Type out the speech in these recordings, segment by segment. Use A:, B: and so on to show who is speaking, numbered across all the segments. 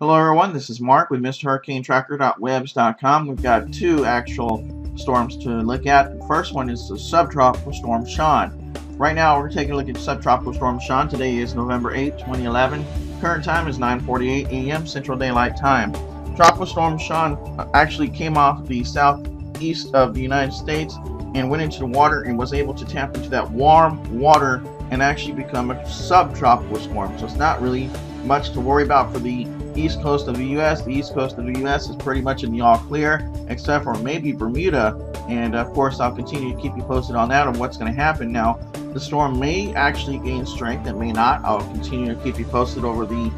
A: Hello everyone, this is Mark with MrHurricaneTracker.webs.com. We've got two actual storms to look at. The first one is the Subtropical Storm Sean. Right now we're taking a look at Subtropical Storm Sean. Today is November 8, 2011. Current time is 9.48 a.m. Central Daylight Time. Tropical Storm Sean actually came off the southeast of the United States and went into the water and was able to tap into that warm water and actually become a subtropical storm. So it's not really much to worry about for the east coast of the U.S. The east coast of the U.S. is pretty much in the all clear, except for maybe Bermuda. And of course, I'll continue to keep you posted on that and what's going to happen. Now, the storm may actually gain strength, it may not. I'll continue to keep you posted over the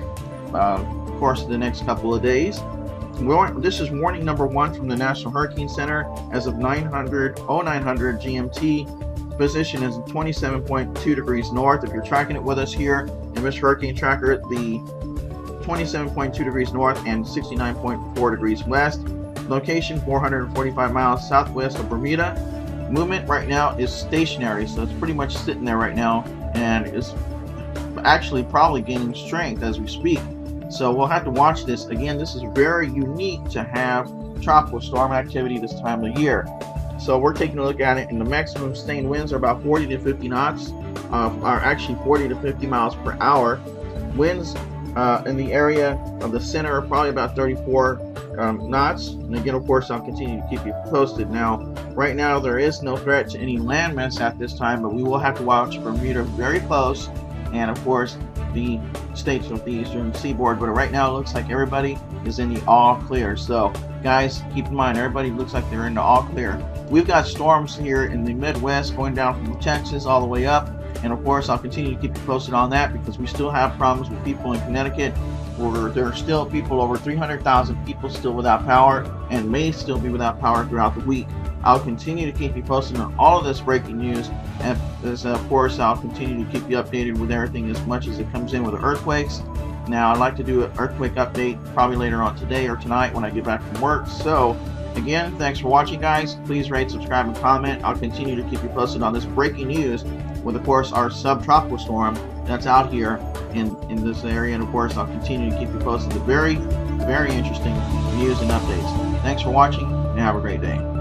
A: uh, course of the next couple of days. This is warning number one from the National Hurricane Center as of 900 0900 GMT. Position is 27.2 degrees north. If you're tracking it with us here in Mr. Hurricane Tracker, the 27.2 degrees north and 69.4 degrees west. Location 445 miles southwest of Bermuda. Movement right now is stationary, so it's pretty much sitting there right now and is actually probably gaining strength as we speak. So we'll have to watch this. Again, this is very unique to have tropical storm activity this time of year. So we're taking a look at it, and the maximum sustained winds are about 40 to 50 knots, uh, are actually 40 to 50 miles per hour. Winds uh, in the area of the center probably about 34 um, knots. And again, of course, I'll continue to keep you posted. Now, right now, there is no threat to any landmass at this time, but we will have to watch Bermuda very close, and of course, the states of the eastern seaboard. But right now, it looks like everybody is in the all clear. So, guys, keep in mind, everybody looks like they're in the all clear. We've got storms here in the Midwest going down from Texas all the way up and of course, I'll continue to keep you posted on that because we still have problems with people in Connecticut where there are still people, over 300,000 people still without power and may still be without power throughout the week. I'll continue to keep you posted on all of this breaking news. And as, of course, I'll continue to keep you updated with everything as much as it comes in with earthquakes. Now, I'd like to do an earthquake update probably later on today or tonight when I get back from work. So, again, thanks for watching, guys. Please rate, subscribe, and comment. I'll continue to keep you posted on this breaking news with, of course, our subtropical storm that's out here in, in this area. And, of course, I'll continue to keep you posted. The very, very interesting news and updates. Thanks for watching, and have a great day.